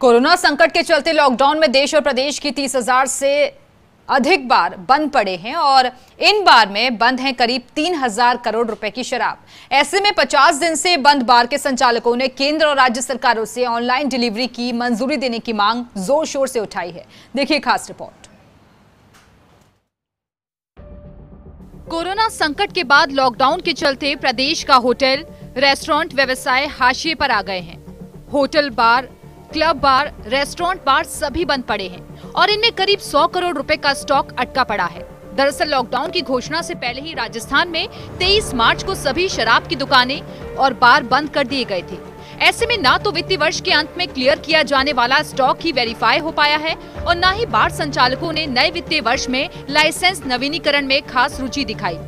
Corona संकट के चलते लॉकडाउन में देश और प्रदेश की तीस हज़ार से अधिक बार बंद पड़े हैं और इन बार में बंद हैं करीब तीन हज़ार करोड़ रुपए की शराब। ऐसे में 50 दिन से बंद बार के संचालकों ने केंद्र और राज्य सरकारों से ऑनलाइन डिलीवरी की मंजूरी देने की मांग ज़ोर शोर से उठाई है। देखिए खास रिपोर्ट। कोरोना संकट के बाद लॉकडाउन के चलते प्रदेश का होटल, रेस्टोरेंट, व्यवसाय हाशिए पर आ गए हैं। Hotel, bar club bar, restaurant bar सभी बंद पड़े हैं और इनमें करीब 100 करोड़ रुपए का स्टॉक अटका पड़ा है। दरअसल लॉकडाउन की घोषणा से पहले ही राजस्थान में 23 मार्च को सभी शराब की दुकानें और बार बंद कर दिए गए थे। ऐसे में ना तो वित्तीय वर्ष के अंत में क्लियर किया जाने वाला स्टॉक ही वेरीफाई हो पाया है और न ही बार संचालकों ने नए वित्तीय वर्ष में लाइसेंस नवीनीकरण में खास रुचि दिखाई।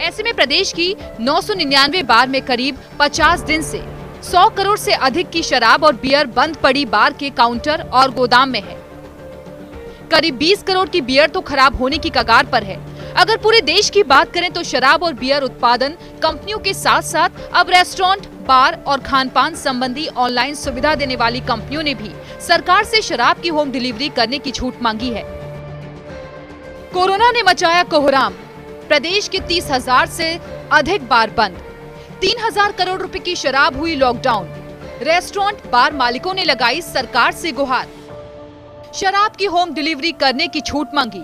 ऐसे में प्रदेश की नौ सौ निन्यानवे बार में करीब 50 दिन से 100 करोड़ से अधिक की शराब और बियर बंद पड़ी बार के काउंटर और गोदाम में है। करीब 20 करोड़ की बियर तो खराब होने की कगार पर है। अगर पूरे देश की बात करें तो शराब और बियर उत्पादन कंपनियों के साथ साथ अब रेस्टोरेंट, बार और खान पान संबंधी ऑनलाइन सुविधा देने वाली कंपनियों ने भी सरकार से शराब की होम डिलीवरी करने की छूट मांगी है। कोरोना ने मचाया कोहराम। प्रदेश के तीस हज़ार से अधिक बार बंद। तीन हज़ार करोड़ रुपए की शराब हुई लॉकडाउन। रेस्टोरेंट बार मालिकों ने लगाई सरकार से गुहार। शराब की होम डिलीवरी करने की छूट मांगी।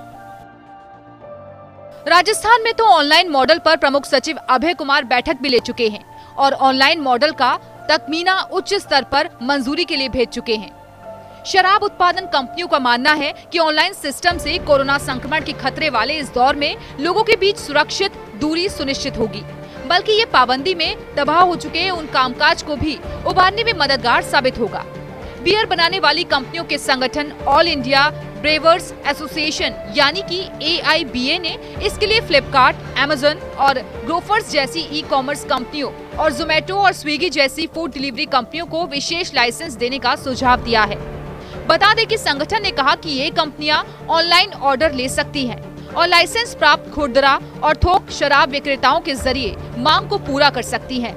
राजस्थान में तो ऑनलाइन मॉडल पर प्रमुख सचिव अभय कुमार बैठक भी ले चुके हैं और ऑनलाइन मॉडल का तकमीना उच्च स्तर पर मंजूरी के लिए भेज चुके हैं। शराब उत्पादन कंपनियों का मानना है कि ऑनलाइन सिस्टम से कोरोना संक्रमण के खतरे वाले इस दौर में लोगों के बीच सुरक्षित दूरी सुनिश्चित होगी। बल्कि ये पाबंदी में दबाव हो चुके उन कामकाज को भी उबारने में मददगार साबित होगा। बियर बनाने वाली कंपनियों के संगठन ऑल इंडिया ब्रेवर्स एसोसिएशन यानी कि एआईबीए ने इसके लिए फ्लिपकार्ट एमेजन और ग्रोफर्स जैसी ई कॉमर्स कंपनियों और जोमेटो और स्विगी जैसी फ़ूड डिलीवरी कंपनियों को विशेष लाइसेंस देने का सुझाव दिया है। बता दें कि संगठन ने कहा कि ये कंपनियाँ ऑनलाइन ऑर्डर ले सकती हैं। और लाइसेंस प्राप्त खुदरा और थोक शराब विक्रेताओं के ज़रिए मांग को पूरा कर सकती हैं।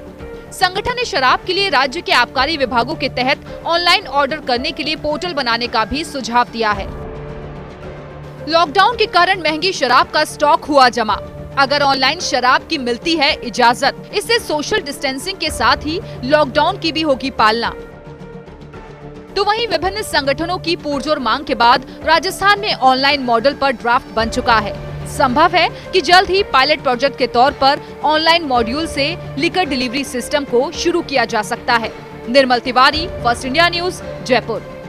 संगठन ने शराब के लिए राज्य के आबकारी विभागों के तहत ऑनलाइन ऑर्डर करने के लिए पोर्टल बनाने का भी सुझाव दिया है। लॉकडाउन के कारण महँगी शराब का स्टॉक हुआ जमा। अगर ऑनलाइन शराब की मिलती है इजाज़त, इससे सोशल डिस्टेंसिंग के साथ ही लॉकडाउन की भी होगी पालना। तो वहीं विभिन्न संगठनों की पुरजोर मांग के बाद राजस्थान में ऑनलाइन मॉडल पर ड्राफ्ट बन चुका है। संभव है कि जल्द ही पायलट प्रोजेक्ट के तौर पर ऑनलाइन मॉड्यूल से लिकर डिलीवरी सिस्टम को शुरू किया जा सकता है। Nirmal Tiwari, first India news, Jaipur.